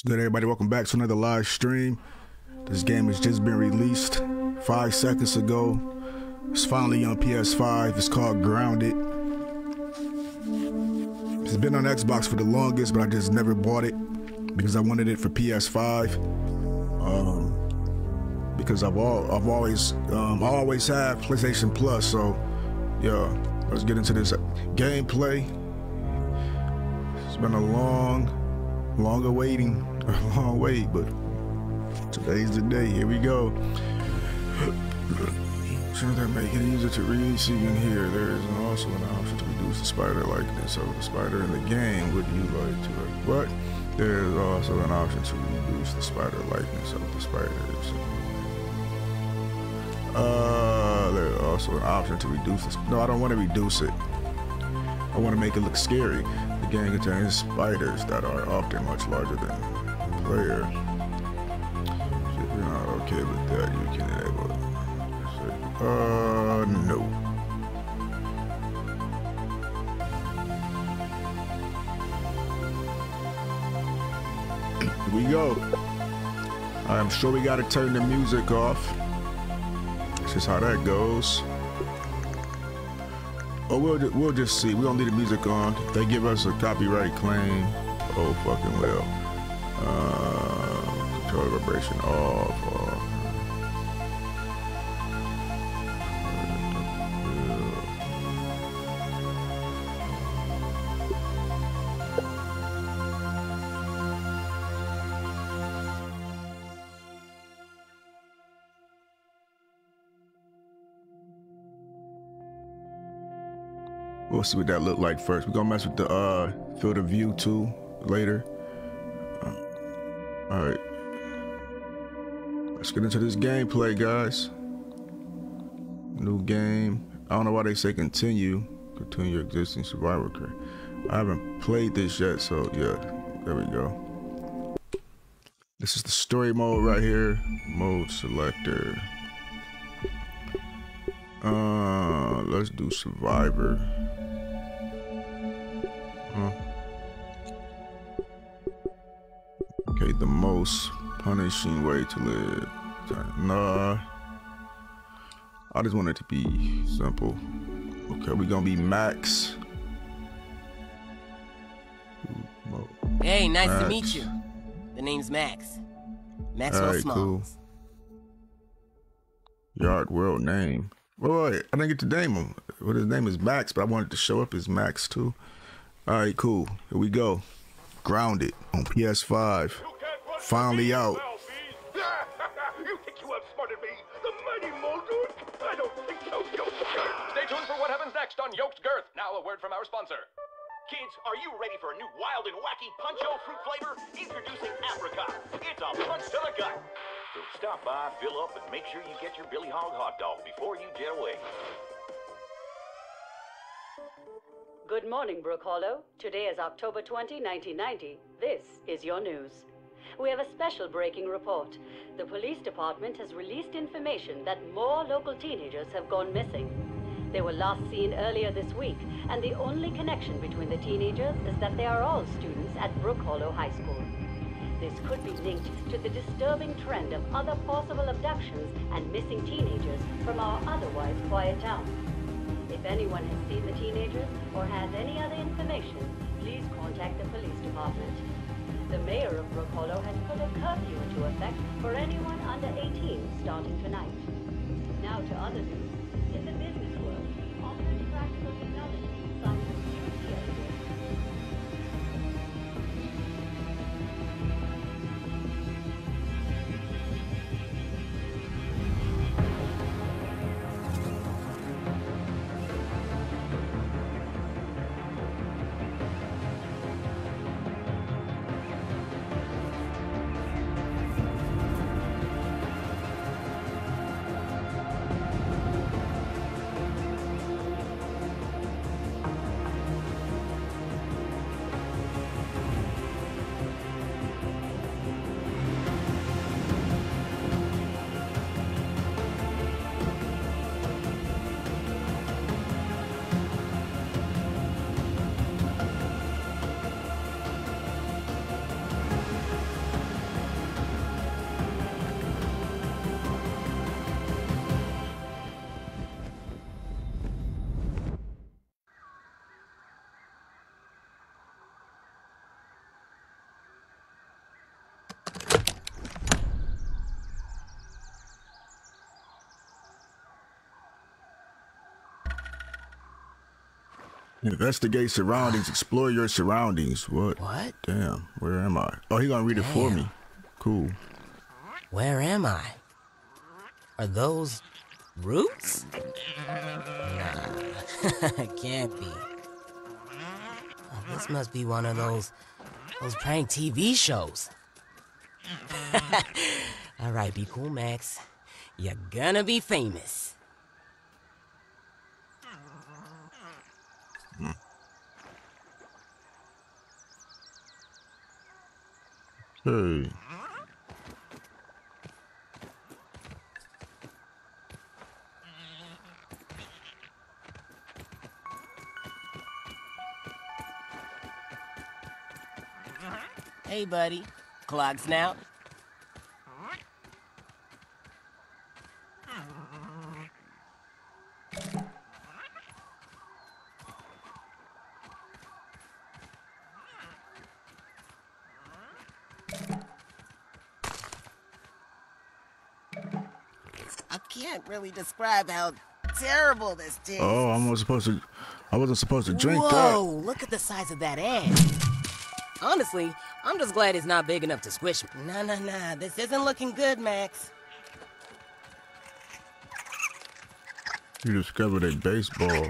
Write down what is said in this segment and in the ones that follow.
What's good, everybody? Welcome back to another live stream. This game has just been released five seconds ago. It's finally on PS5. It's called Grounded. It's been on Xbox for the longest, but I just never bought it because I wanted it for PS5. Um, because I've all I've always um, I always have PlayStation Plus. So yeah, let's get into this gameplay. Been a long, long awaiting, a long wait, but today's the day. Here we go. Sure, they're making it easier to read, see, and hear. There is also an option to reduce the spider likeness of the spider in the game. Would you like to? What? There is also an option to reduce the spider likeness of the spiders. Uh, there's also an option to reduce this. No, I don't want to reduce it. I want to make it look scary. Game contains spiders that are often much larger than the player. If you're not okay with that, you can enable it. Uh, no. Here we go. I'm sure we gotta turn the music off. That's just how that goes. Oh, we'll, ju- we'll just see. We don't need the music on. They give us a copyright claim, oh, fucking well. Uh, control vibration off. We'll see what that look like first. We're gonna mess with the uh field of view too later. Uh, all right. Let's get into this gameplay, guys. New game. I don't know why they say continue. Continue your existing survivor career. I haven't played this yet, so yeah, there we go. This is the story mode right here. Mode selector. Uh, let's do survivor. Huh. Okay, the most punishing way to live. Nah. I just want it to be simple. Okay, we gonna be max. Hey, nice to meet you. The name's Max. Maxwell Alright, Smalls. cool. Yard world name. Wait, wait, I didn't get to name him. Well, his name is Max, but I wanted to show up as Max too. All right, cool. Here we go. Grounded on PS5. Finally out. you think you outsmarted me? The mighty Muldoon? I don't think so, Yokes Stay tuned for what happens next on Yoked Girth. Now a word from our sponsor. Kids, are you ready for a new wild and wacky Puncho fruit flavor? Introducing Apricot. It's a punch to the gut. So stop by, fill up, and make sure you get your Billy Hog hot dog before you jet away. Good morning, Brook Hollow. Today is October 20, 1990. This is your news. We have a special breaking report. The police department has released information that more local teenagers have gone missing. They were last seen earlier this week, and the only connection between the teenagers is that they are all students at Brook Hollow High School. This could be linked to the disturbing trend of other possible abductions and missing teenagers from our otherwise quiet town. If anyone has seen the teenagers or has any other information, please contact the police department. The mayor of Brook Hollow has put a curfew into effect for anyone under 18 starting tonight. Now to other news. Investigate surroundings. Explore your surroundings. What? What? Damn. Where am I? Oh, he gonna read it for me. Cool. Where am I? Are those roots? Nah, can't be. Oh, this must be one of those those prank TV shows. All right, be cool, Max. You're gonna be famous. Hmm. Hey. Hey, buddy. Clock snout. I can't really describe how terrible this tastes. Oh, I'm not supposed to. I wasn't supposed to drink Whoa, look at the size of that egg. Honestly, I'm just glad it's not big enough to squish me. Nah, nah, nah. This isn't looking good, Max. You discovered a baseball.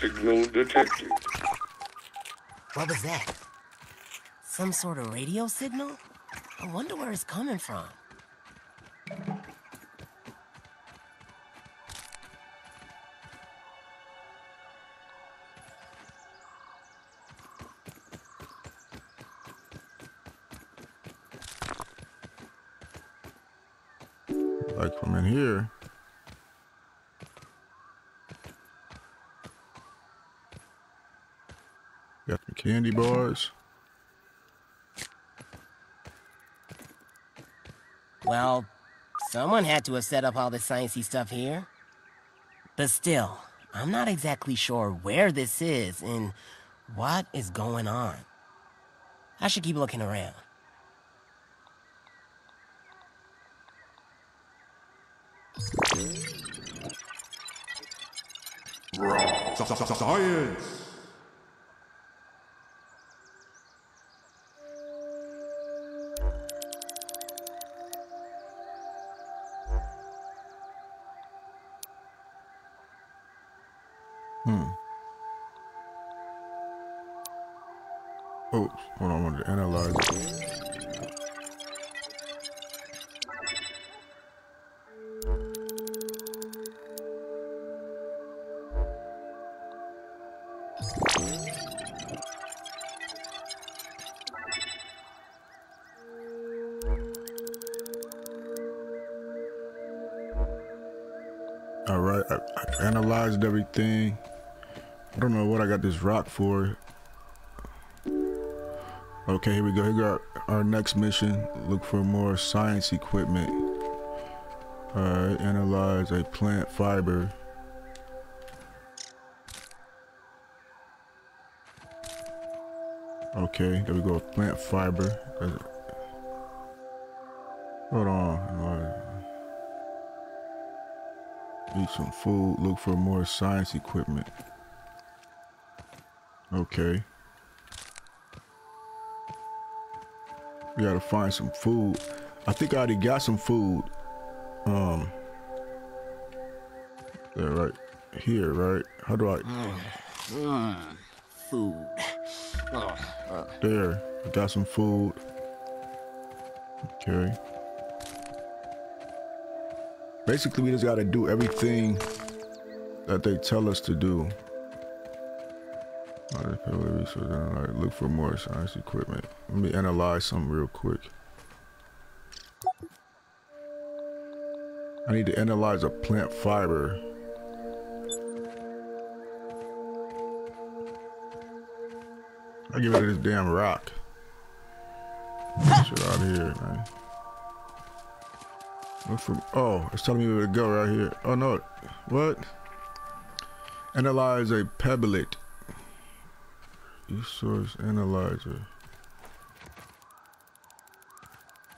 Signal detected. What was that? Some sort of radio signal? I wonder where it's coming from. Like from in here. Got some candy bars. Well, someone had to have set up all this sciencey stuff here. But still, I'm not exactly sure where this is and what is going on. I should keep looking around. Science! All right, I, I analyzed everything. I don't know what I got this rock for. Okay, here we go. Here we got our next mission. Look for more science equipment. Alright, analyze a plant fiber. Okay, there we go. Plant fiber. Hold on. Eat some food. Look for more science equipment. Okay. We gotta find some food. I think I already got some food. Um. Yeah, right here, right? How do I? Food. Uh, There. I got some food. Okay. Basically, we just gotta do everything that they tell us to do. Is it? Alright, look for more science equipment. Let me analyze something real quick. I need to analyze a plant fiber. I give it this damn rock. Shit out here, man. For, oh, it's telling me where to go right here. Oh no, what? Analyze a pebblet. Resource analyzer.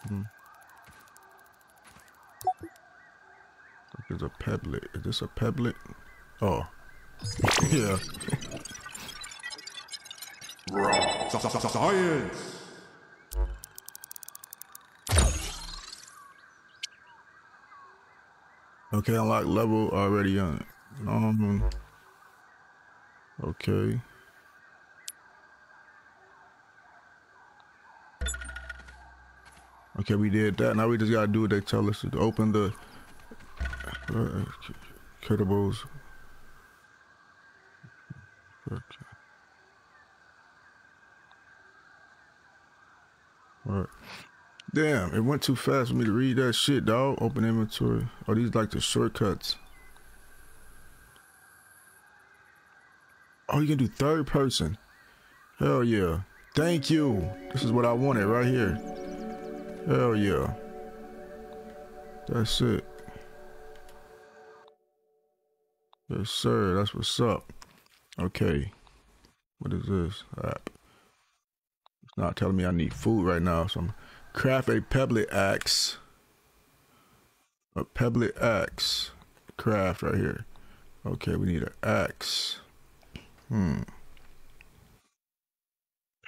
Hmm. There's a pebblet. Is this a pebblet? Oh, yeah. Science! Okay, unlock level already on. Um. Okay. Okay, we did that. Now we just gotta do what they tell us to. Open the uh. Okay. All right. Damn, it went too fast for me to read that shit, dog. Open inventory. Oh, these like the shortcuts. Oh, you can do third person. Hell yeah. Thank you. This is what I wanted right here. Hell yeah. That's it. Yes, sir. That's what's up. Okay. What is this app? It's not telling me I need food right now, so I'm craft a pebbly axe. A pebbly axe. Craft right here. Okay, we need an axe. Hmm.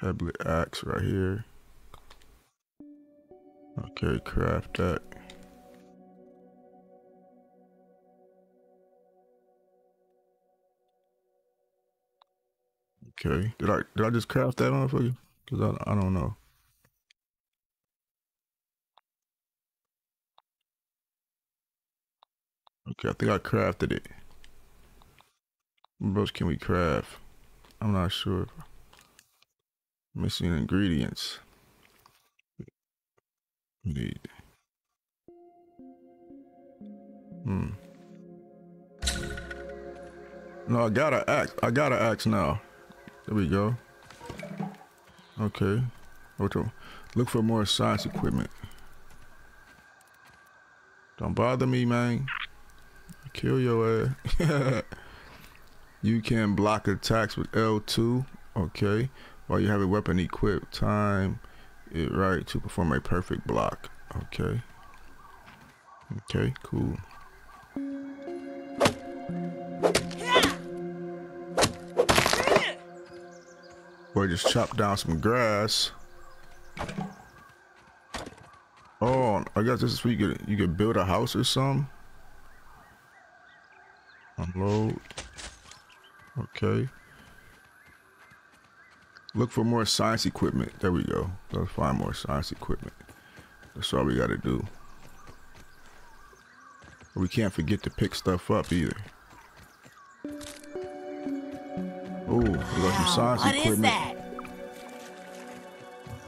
Pebbly axe right here. Okay, craft that. Okay, did I did I just craft that on for you? Cause I I don't know. Okay, I think I crafted it. What else can we craft? I'm not sure. Missing ingredients. We need. Hmm. No, I gotta axe. I gotta axe now. There we go. Okay. Okay. Look for more science equipment. Don't bother me, man. Kill your ass. you can block attacks with L2. Okay. While you have a weapon equipped, time it right to perform a perfect block. Okay. Okay, cool. Boy, just chop down some grass. Oh, I guess this is where you could you could build a house or something. Unload. Okay. Look for more science equipment. There we go. Let's find more science equipment. That's all we got to do. We can't forget to pick stuff up either. Oh, we got some science what equipment. What is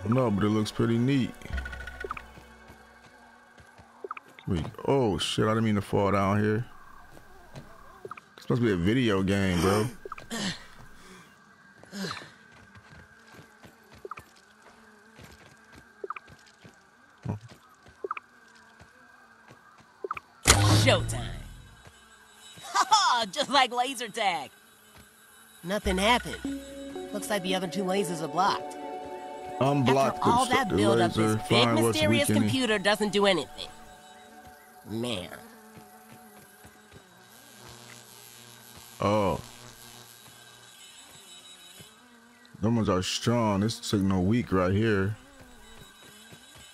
that? No, but it looks pretty neat. Wait, oh shit, I didn't mean to fall down here. It's supposed to be a video game, bro. Showtime. Just like laser tag. Nothing happened. Looks like the other two lasers are blocked. Unblock After all that the build-up, this big mysterious computer doesn't do anything. Man. Oh. Them ones are strong. This signal weak right here.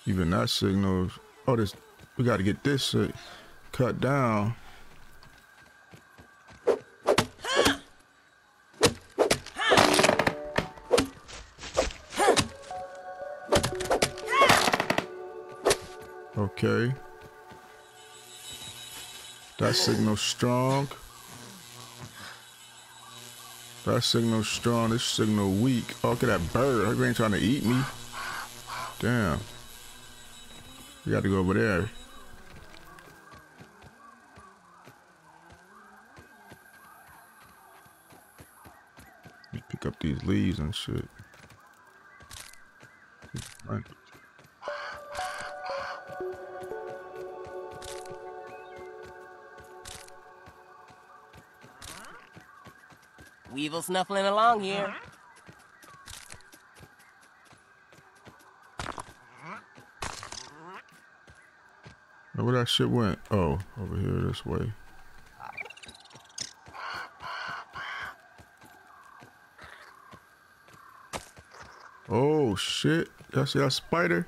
Even that signal. Oh, this. We got to get this shit cut down. Okay. That signal strong. That signal strong. This signal weak. Oh, look at that bird. Her ain't trying to eat me. Damn. We got to go over there. Pick up these leaves and shit. Right. Weevil snuffling along here. Now where that shit went? Oh, over here this way. Oh shit. Y'all see that spider?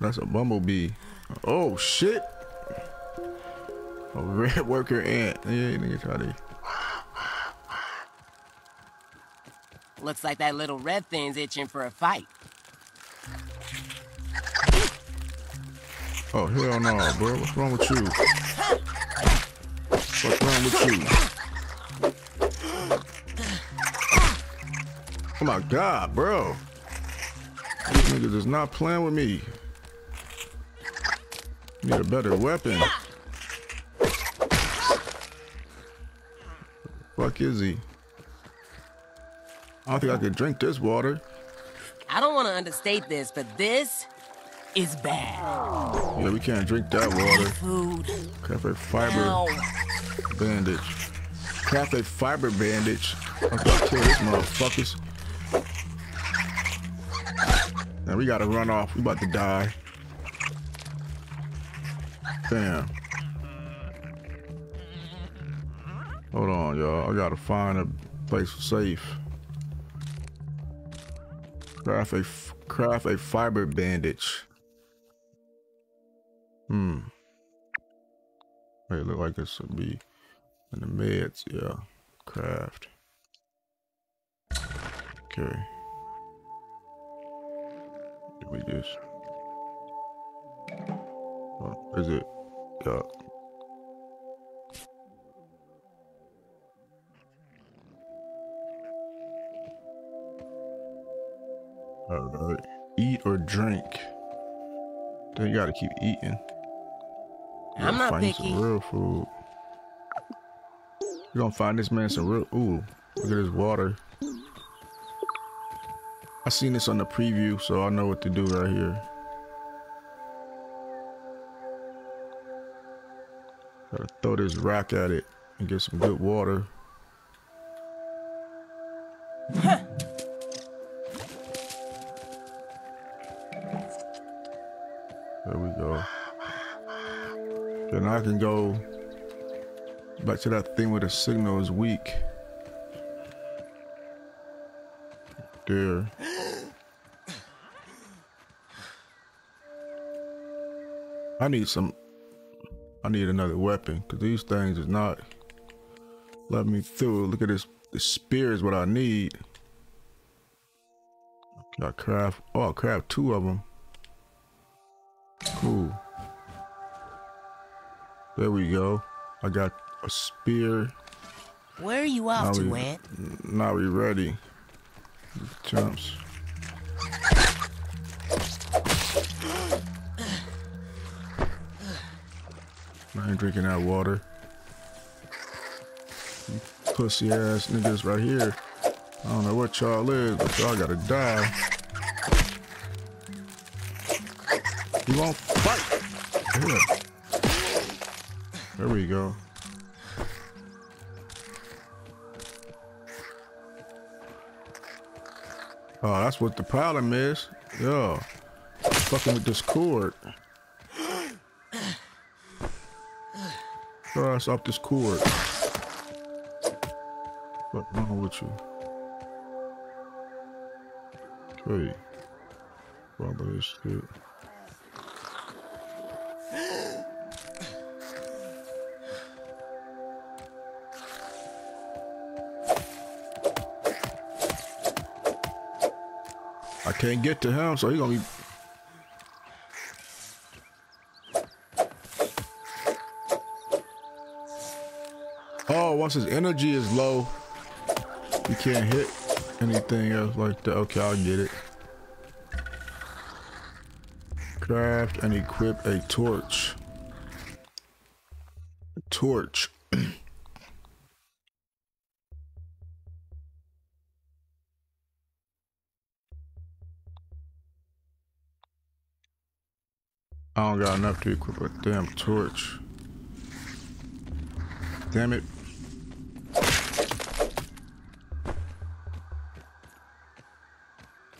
That's a bumblebee. Oh shit. A red worker ant. Yeah, nigga try to Looks like that little red thing's itching for a fight. Oh hell no, bro! What's wrong with you? What's wrong with you? Oh my god, bro! These niggas is not playing with me. Need a better weapon. Fuck is he? I don't think I could drink this water. I don't want to understate this, but this is bad. Yeah, we can't drink that water. Food. Cafe fiber Ow. bandage. Cafe fiber bandage. I'm gonna kill this motherfuckers. Now we gotta run off. We about to die. Damn. Hold on, y'all. I gotta find a place safe. Craft a craft a fiber bandage. Hmm. It look like this would be in the meds. Yeah, craft. Okay. Did we just? Oh, is it? Yeah. Or drink. Then you gotta keep eating. You I'm not find picky. Some real food. You gonna find this man some real. Ooh, look at this water. I seen this on the preview, so I know what to do right here. Gotta throw this rock at it and get some good water. Can go back to that thing where the signal is weak. There. I need some. I need another weapon because these things is not letting me through. Look at this. The spear is what I need. I craft. Oh, I craft two of them. Cool. There we go. I got a spear. Where are you off Now to, we- Ant? Now we ready. Jumps. I ain't drinking that water. You pussy ass niggas right here. I don't know what y'all is, but y'all gotta die. You won't fight. Here. There we go. Oh, that's what the problem is. Yeah. Fucking with this cord. Throw us off this cord. What's wrong with you? Okay. Follow this shit. I can't get to him, so he's gonna be. Oh, once his energy is low, you can't hit anything else like that. Okay, I'll get it. Craft and equip a torch. torch. Enough to equip a damn torch. Damn it.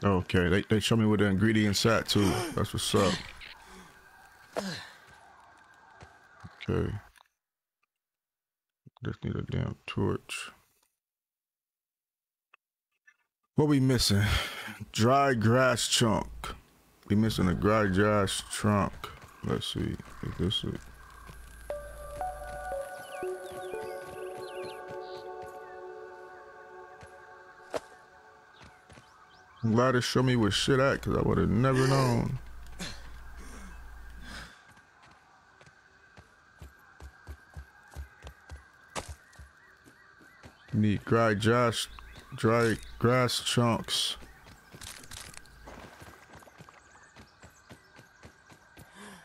Okay, they, they show me where the ingredients at too. That's what's up. Okay. Just need a damn torch. What we missing? Dry grass chunk. We missing a dry grass chunk. Let's see. Is this it? I'm glad it showed me where shit at, cause I would have never known. Need dry grass, dry grass chunks.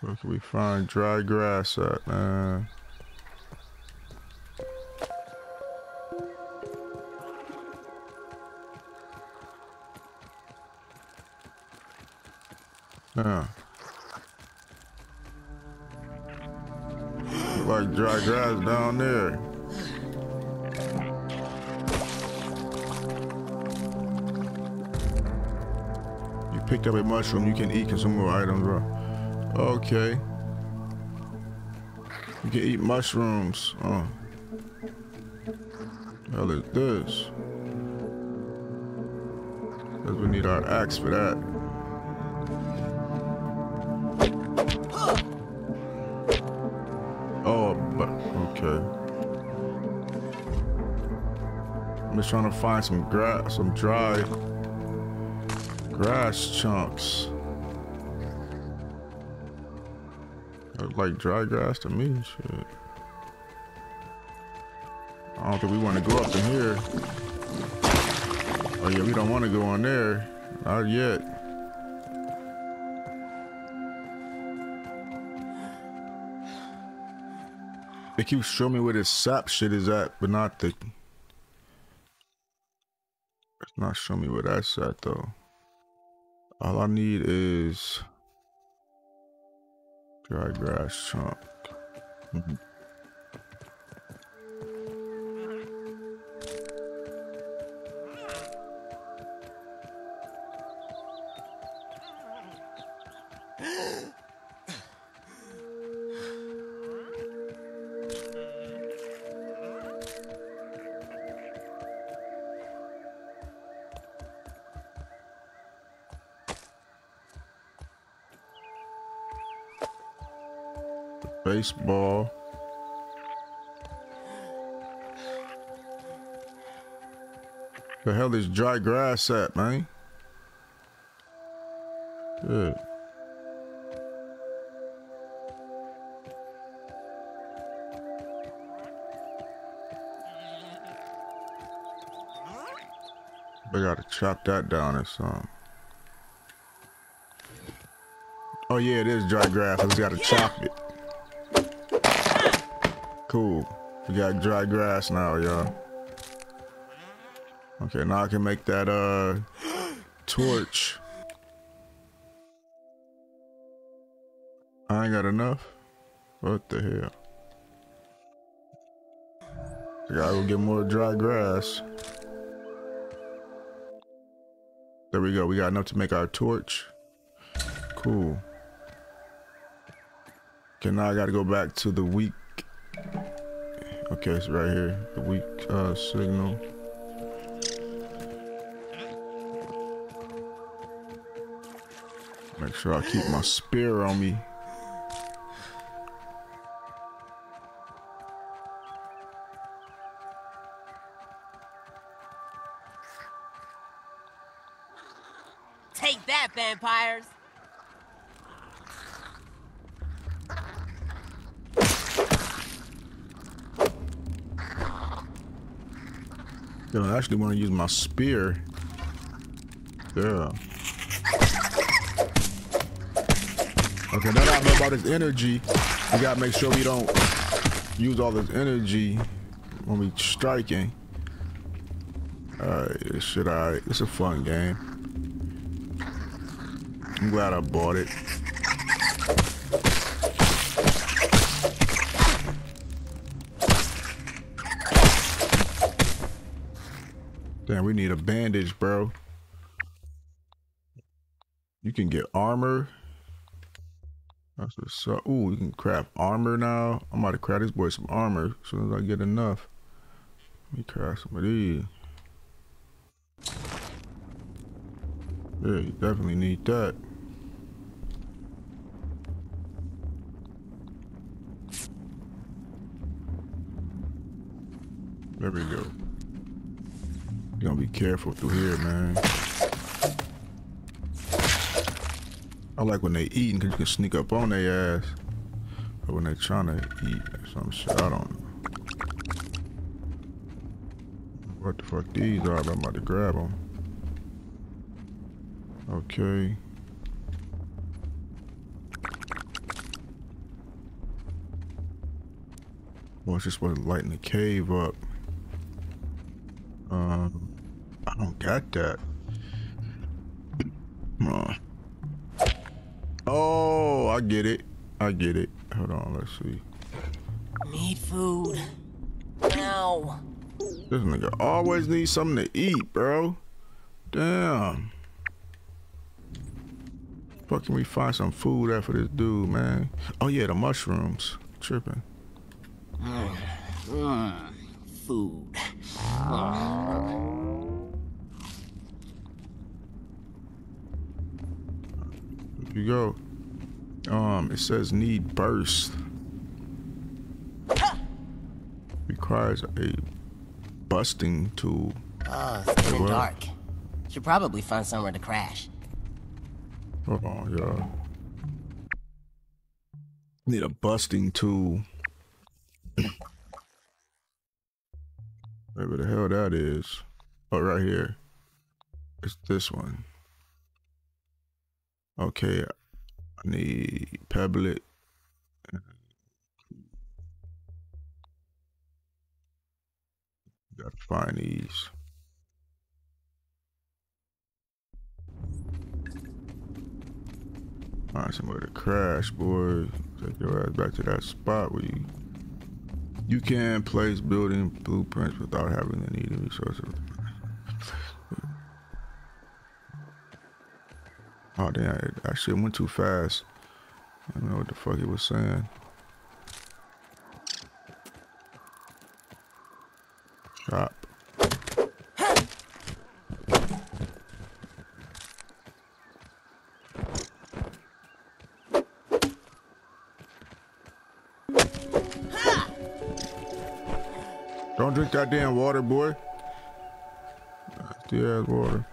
Where can we find dry grass at, man? Yeah. Like dry grass down there. You picked up a mushroom, you can eat You can eat mushrooms. Oh. Hell is this? Because we need our axe for that. Oh, but okay. I'm just trying to find some grass, some dry grass chunks. Like dry grass to me, shit. I don't think we want to go up in here. Oh yeah, we don't want to go on there. Not yet. They keep showing me where this sap shit is at, but not the. It's not showing me where that's at though. All I need is dry grass chunk. Mhm. Baseball. The hell is dry grass at, man? Good. We gotta chop that down or something. Oh yeah, it is dry grass. I just gotta chop it. Cool. We got dry grass now, y'all. Okay, now I can make that uh torch. I ain't got enough. What the hell? I gotta go get more dry grass. There we go. We got enough to make our torch. Cool. Okay, now I gotta go back to the weak. Okay, it's right here. The weak uh, signal. Make sure I keep my spear on me. Take that, vampires! I actually want to use my spear. Yeah. Okay, now that I know about his energy, we gotta make sure we don't use all this energy when we striking. Alright, this shit alright. It's a fun game. I'm glad I bought it. Damn, we need a bandage, bro. You can get armor. That's what's up. Ooh, you can craft armor now. I'm about to craft this boy some armor as soon as I get enough. Let me craft some of these. Yeah, you definitely need that. There we go. You gotta be careful through here, man. I like when they eating because you can sneak up on their ass. But when they trying to eat some shit, I don't know. What the fuck these are, I'm about to grab them. Okay. Well, it's just what lighting the cave up. Um, I don't got that. Oh, I get it. I get it. Hold on, let's see. Need food. Now. This nigga always needs something to eat, bro. Damn. Fuck, can we find some food after this dude, man? Oh yeah, the mushrooms. Tripping. Mm, food. Here you go. Um, it says need burst. Requires a busting tool. Oh, it's getting What? dark. Should probably find somewhere to crash. Hold on, y'all. Need a busting tool. Whatever the hell that is. Oh, right here. It's this one. Okay. I need pebblet. Gotta find these. Find somewhere to crash, boy. Take your ass back to that spot where you you can place building blueprints without having needed resources. Oh damn! It actually went too fast. I don't know what the fuck he was saying. Shop. Don't drink that damn water, boy. Nasty ass water.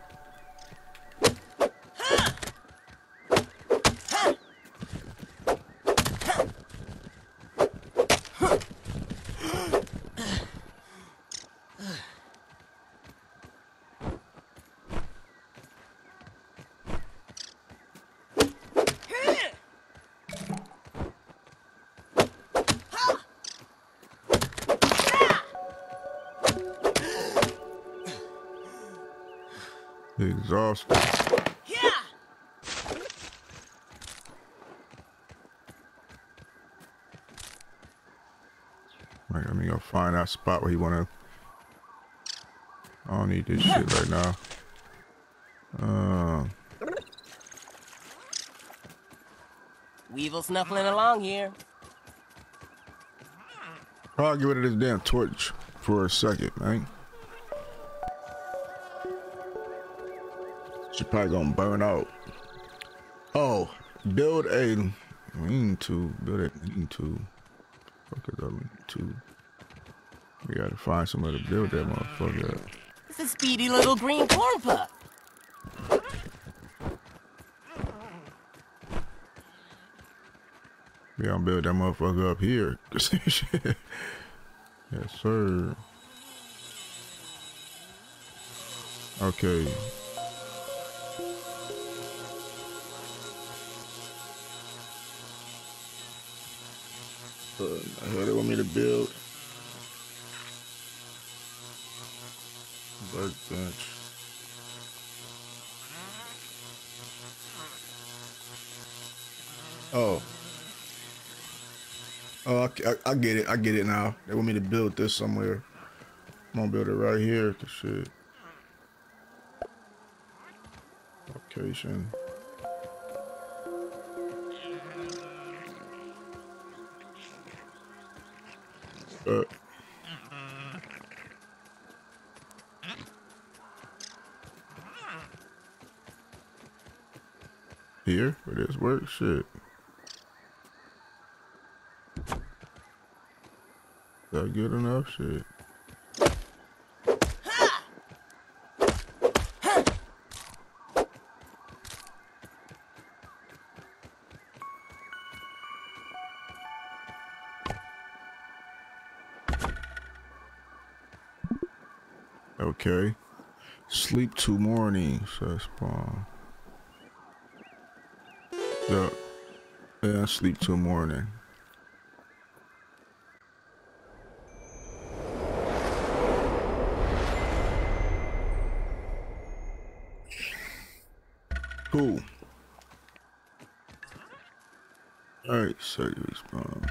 Spot where you wanna. I don't need this shit right now. Uh, Weevil snuffling along here. I'll get rid of this damn torch for a second, man. She probably gonna burn out. Oh, build a lean to build a lean to. Fuck is a lean to? We gotta find somewhere to build that motherfucker. up. It's a speedy little green corn pup. We gonna build that motherfucker up here. Yes, sir. Okay. Uh, how they want me to build? Workbench. Oh. Oh, I, I, I get it. I get it now. They want me to build this somewhere. I'm gonna build it right here. Shit. Location. Here, for this work, shit. Is that good enough? Shit. Okay. Sleep two mornings. That's fine. Yeah. Yeah, sleep till morning. Cool. Alright, so you respond.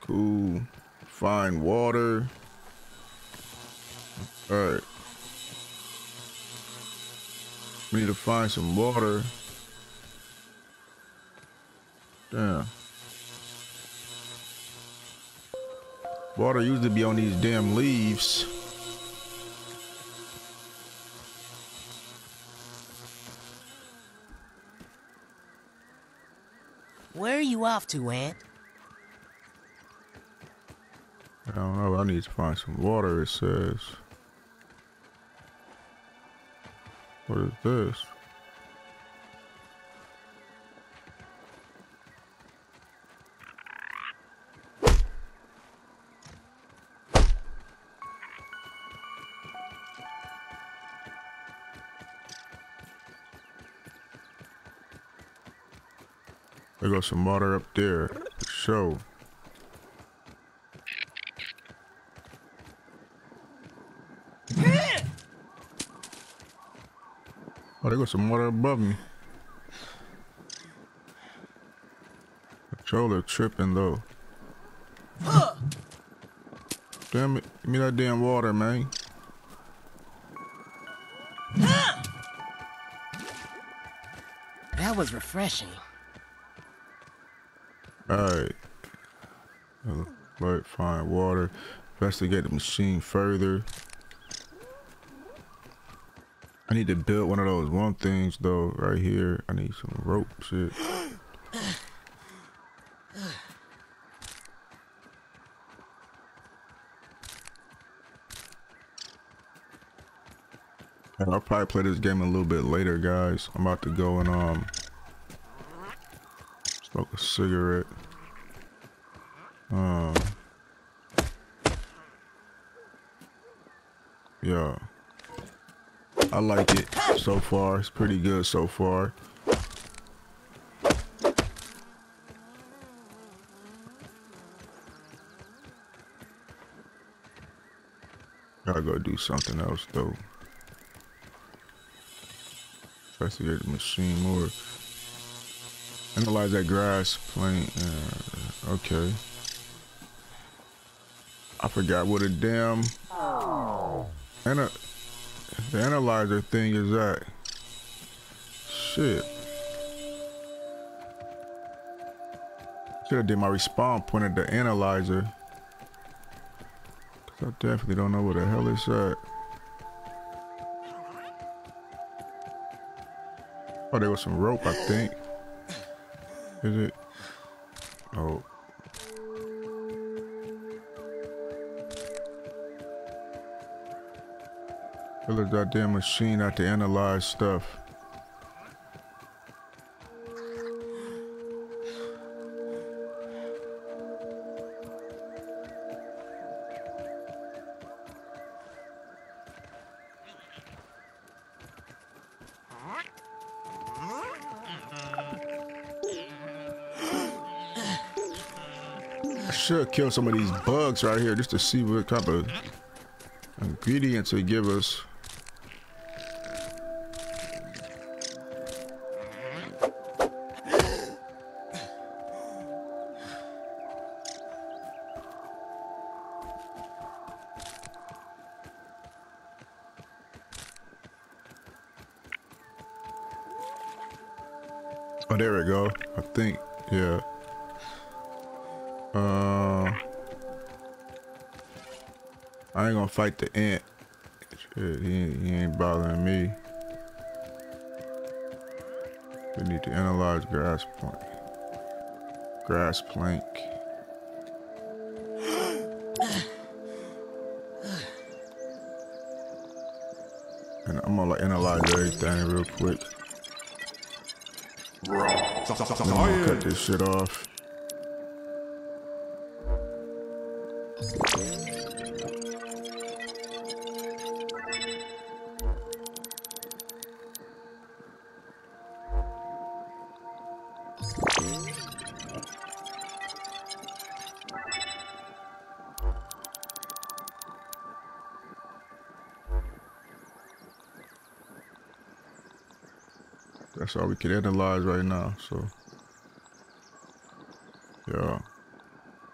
Cool. Find water. Alright. We need to find some water. Damn. Water used to be on these damn leaves. Where are you off to, Ant? I don't know. I need to find some water, it says. What is this? Some water up there. Show. Oh, there goes some water above me. Controller tripping though. Damn it. Give me that damn water, man. That was refreshing. Alright. Right, find water. Investigate the machine further. I need to build one of those one things though, right here. I need some rope shit. I'll probably play this game a little bit later, guys. I'm about to go and um smoke a cigarette. Um Yeah. I like it so far. It's pretty good so far. Gotta go do something else though. Investigate the machine more. Analyze that grass plank. Uh, okay. I forgot what a damn. And. The analyzer thing is that. Shit. Should have did my respawn point at the analyzer. Cause I definitely don't know where the hell it's at. Oh, there was some rope, I think. Is it? Oh. Fill that damn machine out to analyze stuff. Kill some of these bugs right here just to see what type of ingredients they give us. Oh, there we go. I think, yeah. Uh, I ain't gonna fight the ant. Shit, he, ain't- he ain't bothering me. We need to analyze grass point. Grass plank. And I'm gonna like, analyze everything real quick. Then I'm gonna cut this shit off. We can analyze right now, so. Yeah.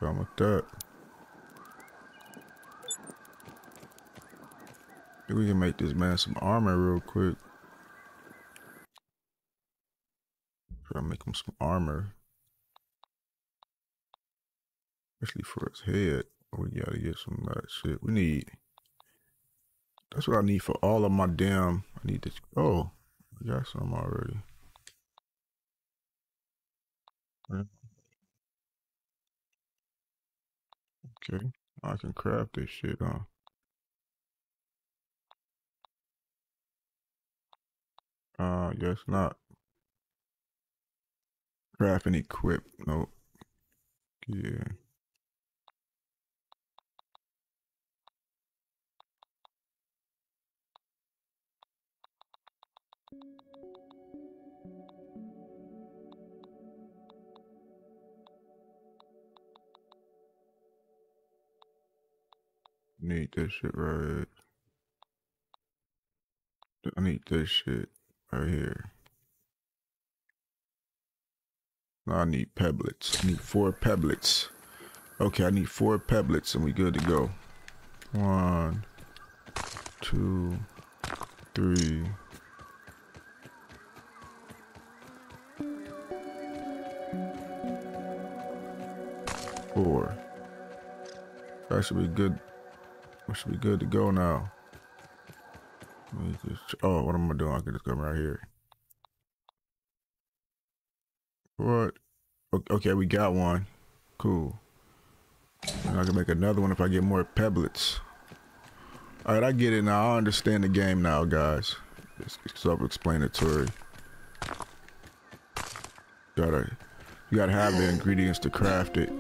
Done with that. Maybe we can make this man some armor real quick. Try to make him some armor. Especially for his head. We gotta get some of that shit. We need. That's what I need for all of my damn. I need this. Oh, I got some already. Yeah. Okay, I can craft this shit, huh? Uh, guess not. Craft and equip. Nope. Yeah. Need this shit right. I need this shit right here. I need pebblets. I need four pebblets. Okay, I need four pebblets and we good to go. One, two, three. Four. That should be good. Should be good to go now. Just, oh, what am I doing? I can just come right here. What? Okay, we got one. Cool. And I can make another one if I get more pebblets. All right, I get it now. I understand the game now, guys. It's self-explanatory. Gotta, you gotta have the ingredients to craft it.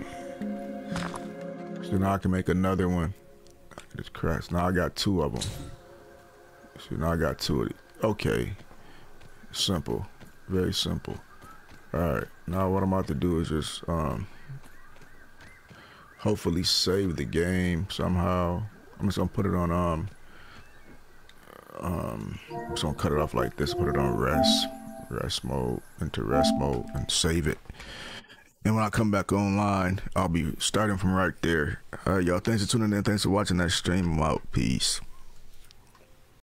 So now I can make another one. Just craft. Now I got two of them. So now I got two of it. Okay. Simple. Very simple. Alright. Now what I'm about to do is just um hopefully save the game somehow. I'm just gonna put it on um um I'm just gonna cut it off like this, put it on rest. Rest mode into rest mode and save it. And when I come back online, I'll be starting from right there. All right, y'all. Thanks for tuning in. Thanks for watching that stream. I'm out. Peace.